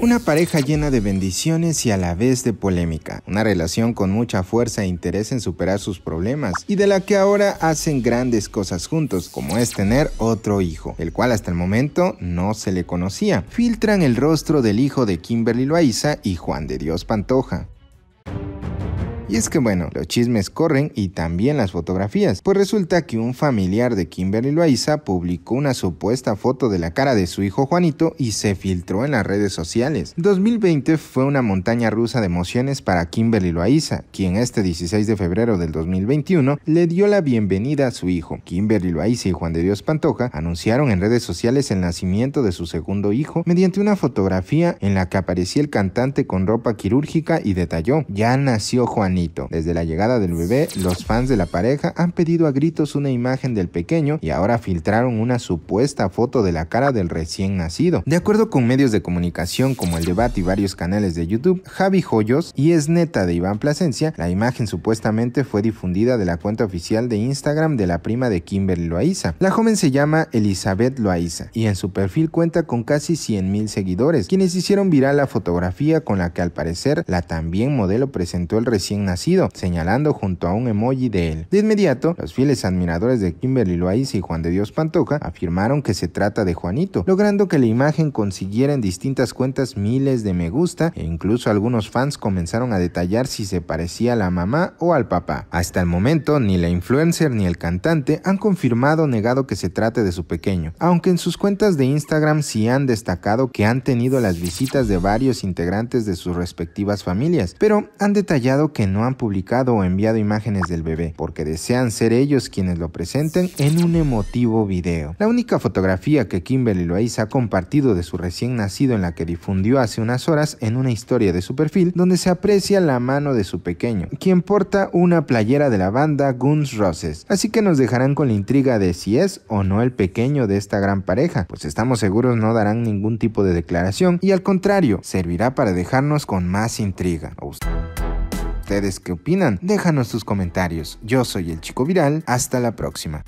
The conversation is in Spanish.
Una pareja llena de bendiciones y a la vez de polémica, una relación con mucha fuerza e interés en superar sus problemas y de la que ahora hacen grandes cosas juntos, como es tener otro hijo, el cual hasta el momento no se le conocía. Filtran el rostro del hijo de Kimberly Loaiza y Juan de Dios Pantoja. Y es que bueno, los chismes corren y también las fotografías, pues resulta que un familiar de Kimberly Loaiza publicó una supuesta foto de la cara de su hijo Juanito y se filtró en las redes sociales. 2020 fue una montaña rusa de emociones para Kimberly Loaiza, quien este 16 de febrero del 2021 le dio la bienvenida a su hijo. Kimberly Loaiza y Juan de Dios Pantoja anunciaron en redes sociales el nacimiento de su segundo hijo mediante una fotografía en la que aparecía el cantante con ropa quirúrgica y detalló, ya nació Juanito desde la llegada del bebé, los fans de la pareja han pedido a gritos una imagen del pequeño y ahora filtraron una supuesta foto de la cara del recién nacido. De acuerdo con medios de comunicación como El Debate y varios canales de YouTube, Javi Joyos y es neta de Iván Plasencia, la imagen supuestamente fue difundida de la cuenta oficial de Instagram de la prima de Kimberly Loaiza. La joven se llama Elizabeth Loaiza y en su perfil cuenta con casi 100.000 seguidores, quienes hicieron viral la fotografía con la que al parecer la también modelo presentó el recién nacido, señalando junto a un emoji de él. De inmediato, los fieles admiradores de Kimberly Loaiza y Juan de Dios Pantoja afirmaron que se trata de Juanito, logrando que la imagen consiguiera en distintas cuentas miles de me gusta e incluso algunos fans comenzaron a detallar si se parecía a la mamá o al papá. Hasta el momento, ni la influencer ni el cantante han confirmado o negado que se trate de su pequeño, aunque en sus cuentas de Instagram sí han destacado que han tenido las visitas de varios integrantes de sus respectivas familias, pero han detallado que no no han publicado o enviado imágenes del bebé, porque desean ser ellos quienes lo presenten en un emotivo video. La única fotografía que Kimberly Loaiza ha compartido de su recién nacido en la que difundió hace unas horas en una historia de su perfil, donde se aprecia la mano de su pequeño, quien porta una playera de la banda Guns Roses. Así que nos dejarán con la intriga de si es o no el pequeño de esta gran pareja, pues estamos seguros no darán ningún tipo de declaración y al contrario, servirá para dejarnos con más intriga ustedes qué opinan? Déjanos tus comentarios. Yo soy el Chico Viral. Hasta la próxima.